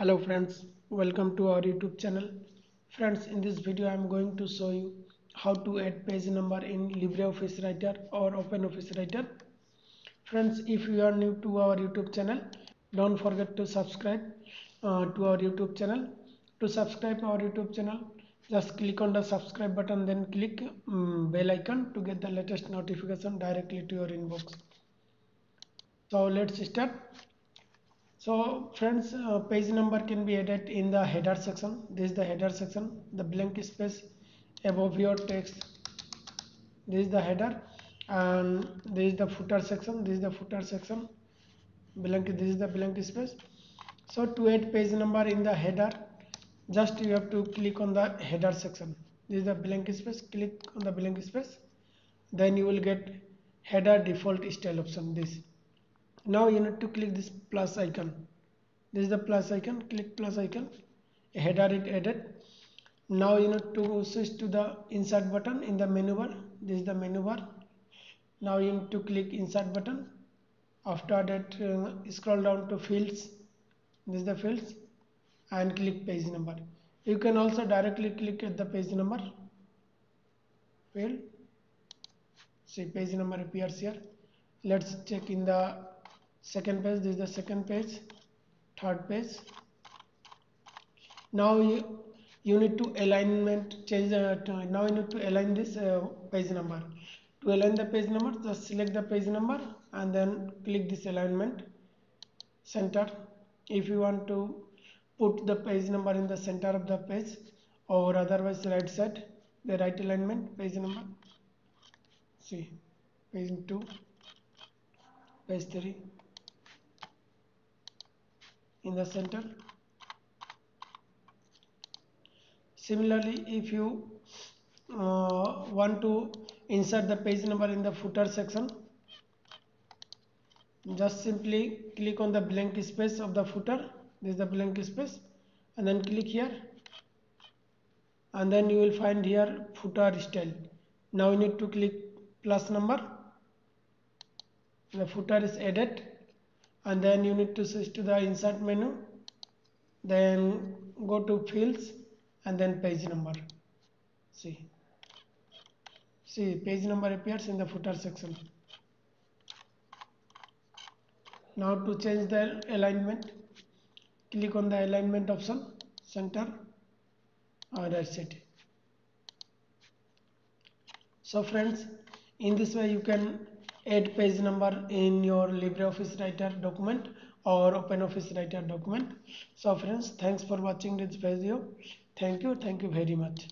hello friends welcome to our youtube channel. Friends in this video i am going to show you how to add page number in libreoffice writer or openoffice writer. Friends if you are new to our youtube channel don't forget to subscribe uh, to our youtube channel. To subscribe our youtube channel just click on the subscribe button then click um, bell icon to get the latest notification directly to your inbox. So let's start so friends uh, page number can be added in the header section. This is the header section. The blank space above your text. This is the header. And this is the footer section. This is the footer section. Blank this is the blank space. So to add page number in the header just you have to click on the header section. This is the blank space. Click on the blank space. Then you will get header default style option. This now you need to click this plus icon. This is the plus icon. Click plus icon. Header it added. Now you need to switch to the insert button in the menu bar. This is the menu bar. Now you need to click insert button. After that uh, scroll down to fields. This is the fields. And click page number. You can also directly click at the page number. Field see page number appears here. Let's check in the second page this is the second page third page. Now you you need to alignment change uh, to, now you need to align this uh, page number. To align the page number just select the page number and then click this alignment center. If you want to put the page number in the center of the page or otherwise right side the right alignment page number. See page 2 page 3 in the center. Similarly if you uh, want to insert the page number in the footer section just simply click on the blank space of the footer. This is the blank space. And then click here. And then you will find here footer style. Now you need to click plus number. The footer is added and then you need to switch to the insert menu then go to fields and then page number. See. See page number appears in the footer section. Now to change the alignment click on the alignment option center or that's it. So friends in this way you can add page number in your LibreOffice Writer document or OpenOffice Writer document. So friends, thanks for watching this video. Thank you. Thank you very much.